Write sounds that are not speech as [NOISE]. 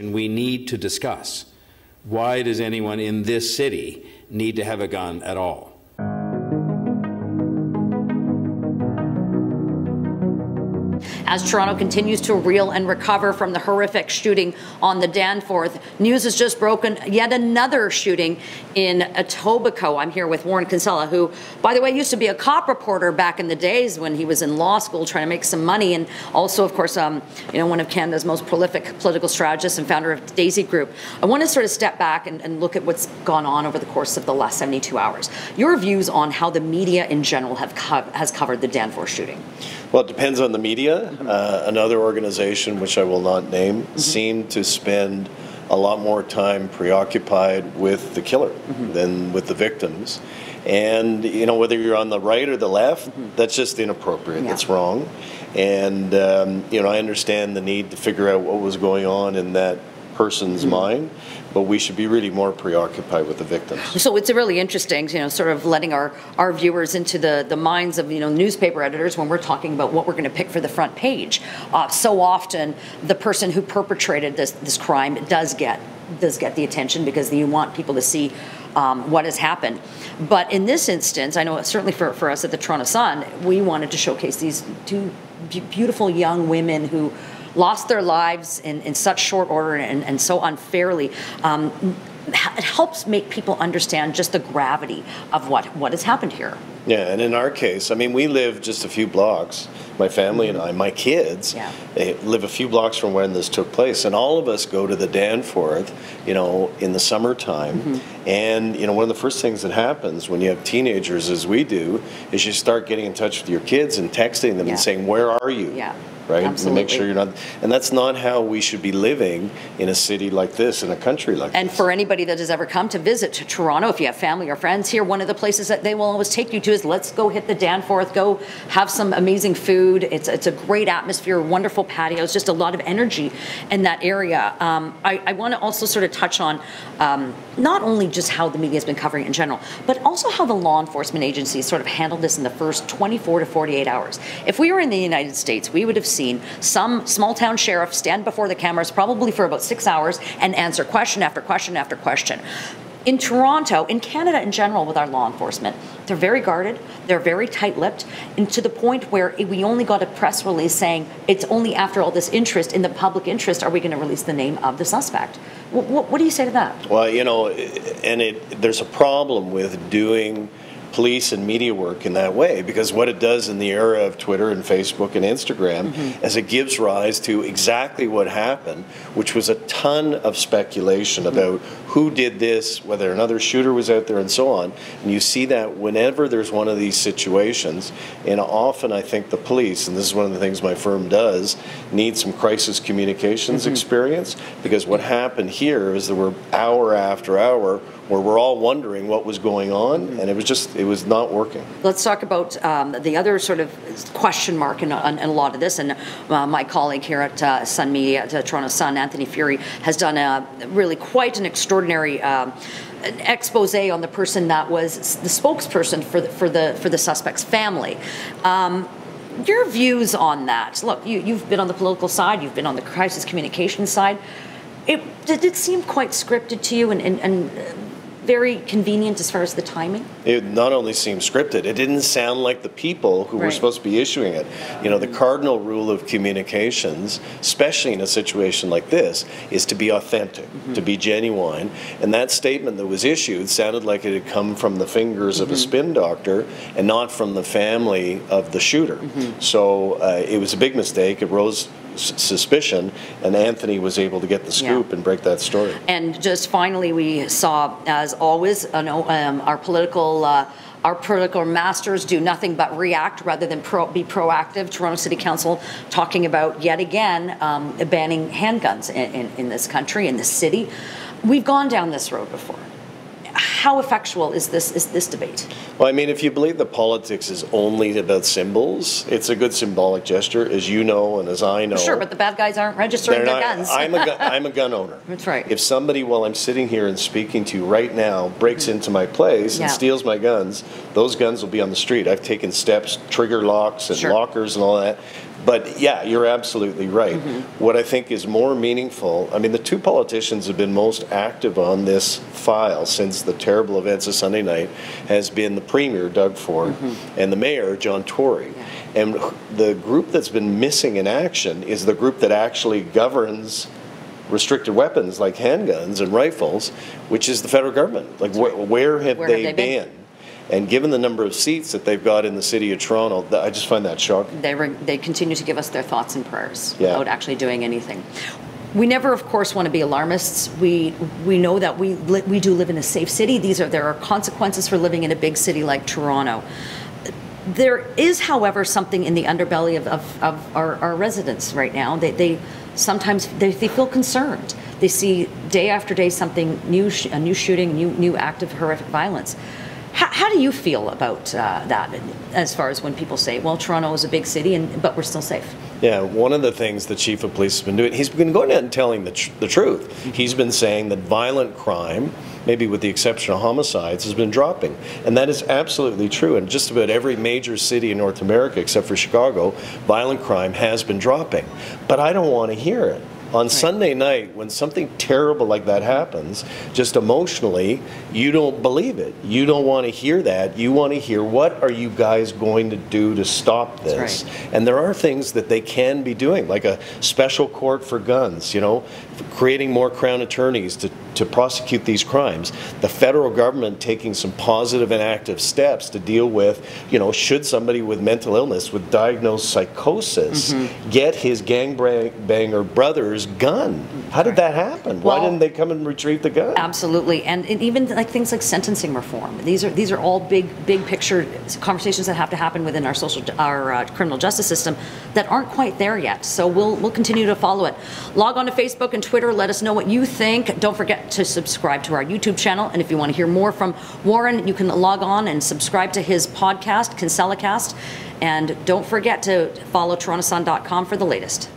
And we need to discuss why does anyone in this city need to have a gun at all? As Toronto continues to reel and recover from the horrific shooting on the Danforth, news has just broken yet another shooting in Etobicoke. I'm here with Warren Kinsella, who, by the way, used to be a cop reporter back in the days when he was in law school trying to make some money, and also, of course, um, you know, one of Canada's most prolific political strategists and founder of Daisy Group. I want to sort of step back and, and look at what's gone on over the course of the last 72 hours. Your views on how the media in general have co has covered the Danforth shooting. Well, it depends on the media. Uh, another organization, which I will not name, mm-hmm. seemed to spend a lot more time preoccupied with the killer mm-hmm. than with the victims. And you know whether you're on the right or the left, mm-hmm. that's just inappropriate. Yeah. That's wrong. And um, you know I understand the need to figure out what was going on in that person's mm-hmm. mind, but we should be really more preoccupied with the victims. So it's really interesting, you know, sort of letting our, our viewers into the, the minds of, you know, newspaper editors when we're talking about what we're going to pick for the front page. Uh, so often, the person who perpetrated this, this crime does get does get the attention because you want people to see um, what has happened. But in this instance, I know certainly for, for us at the Toronto Sun, we wanted to showcase these two beautiful young women who lost their lives in, in such short order and, and so unfairly. Um, it helps make people understand just the gravity of what, what has happened here. Yeah, and in our case, I mean, we live just a few blocks. My family and I, my kids, yeah. they live a few blocks from when this took place, and all of us go to the Danforth, you know, in the summertime. Mm-hmm. And you know, one of the first things that happens when you have teenagers, as we do, is you start getting in touch with your kids and texting them yeah. and saying, "Where are you?" Yeah right? Absolutely. To make sure you're not, and that's not how we should be living in a city like this, in a country like and this. And for anybody that has ever come to visit to Toronto, if you have family or friends here, one of the places that they will always take you to is let's go hit the Danforth, go have some amazing food. It's it's a great atmosphere, wonderful patios, just a lot of energy in that area. Um, I, I want to also sort of touch on um, not only just how the media has been covering it in general, but also how the law enforcement agencies sort of handled this in the first 24 to 48 hours. If we were in the United States, we would have seen some small town sheriff stand before the cameras probably for about six hours and answer question after question after question. In Toronto, in Canada in general, with our law enforcement, they're very guarded, they're very tight lipped, and to the point where we only got a press release saying it's only after all this interest in the public interest are we going to release the name of the suspect. What, what do you say to that? Well, you know, and it, there's a problem with doing police and media work in that way because what it does in the era of Twitter and Facebook and Instagram mm-hmm. is it gives rise to exactly what happened, which was a ton of speculation mm-hmm. about who did this, whether another shooter was out there, and so on. And you see that whenever there's one of these situations, and often I think the police, and this is one of the things my firm does, need some crisis communications mm-hmm. experience because what happened here is there were hour after hour where we're all wondering what was going on, and it was just it was not working. Let's talk about um, the other sort of question mark in, in, in a lot of this, and uh, my colleague here at uh, Sun Media, at Toronto Sun, Anthony Furey, has done a really quite an extraordinary. Um, an expose on the person that was the spokesperson for the, for the for the suspect's family. Um, your views on that? Look, you, you've been on the political side, you've been on the crisis communication side. It, did it seem quite scripted to you and, and, and very convenient as far as the timing? It not only seemed scripted, it didn't sound like the people who right. were supposed to be issuing it. You know, the cardinal rule of communications, especially in a situation like this, is to be authentic, mm-hmm. to be genuine. And that statement that was issued sounded like it had come from the fingers mm-hmm. of a mm-hmm. spin doctor and not from the family of the shooter. Mm-hmm. So uh, it was a big mistake. It rose suspicion, and Anthony was able to get the scoop yeah. and break that story. And just finally, we saw, as always, know, um, our political. Uh, our political masters do nothing but react rather than pro, be proactive. Toronto City Council talking about yet again um, banning handguns in, in, in this country, in this city. We've gone down this road before how effectual is this is this debate? Well, I mean, if you believe that politics is only about symbols, it's a good symbolic gesture, as you know and as I know. Sure, but the bad guys aren't registering their guns. I'm a, [LAUGHS] I'm a gun owner. That's right. If somebody, while I'm sitting here and speaking to you right now, breaks mm-hmm. into my place yeah. and steals my guns, those guns will be on the street. I've taken steps, trigger locks and sure. lockers and all that But yeah, you're absolutely right. Mm-hmm. What I think is more meaningful, I mean, the two politicians have been most active on this file since the terrible events of Sunday night has been the Premier, Doug Ford, mm-hmm. and the Mayor, John Tory. And the group that's been missing in action is the group that actually governs restricted weapons like handguns and rifles, which is the federal government. Like, wh- where have Where have they, they been? been? And given the number of seats that they've got in the city of Toronto, th- I just find that shocking. They, re- they continue to give us their thoughts and prayers Yeah. without actually doing anything. We never, of course, want to be alarmists. We we know that we li- we do live in a safe city. These are there are consequences for living in a big city like Toronto. There is, however, something in the underbelly of, of, of our, our residents right now. They, they sometimes they, they feel concerned. They see day after day something new, sh- a new shooting, new new act of horrific violence. How, do you feel about uh, that, as far as when people say, "Well, Toronto is a big city, and but we're still safe"? Yeah, one of the things the chief of police has been doing, he's been going out and telling the, tr- the truth. He's been saying that violent crime, maybe with the exception of homicides, has been dropping. And that is absolutely true. In just about every major city in North America, except for Chicago, violent crime has been dropping. But I don't want to hear it. On Sunday night, when something terrible like that happens, just emotionally, you don't believe it. You don't want to hear that. You want to hear what are you guys going to do to stop this? right. And there are things that they can be doing, like a special court for guns, you know, creating more crown attorneys to, to prosecute these crimes. The federal government taking some positive and active steps to deal with, you know, should somebody with mental illness, with diagnosed psychosis, mm-hmm. get his gangbanger brother's gun? How did that happen? Why didn't they come and retrieve the gun? Absolutely, and, and even like things like sentencing reform. These are these are all big big picture conversations that have to happen within our social our uh, criminal justice system that aren't quite there yet. So we'll we'll continue to follow it. Log on to Facebook and Twitter. Let us know what you think. Don't forget to subscribe to our YouTube channel, and if you want to hear more from Warren, you can log on and subscribe to his podcast, Kinsellacast. And don't forget to follow TorontoSun.com for the latest.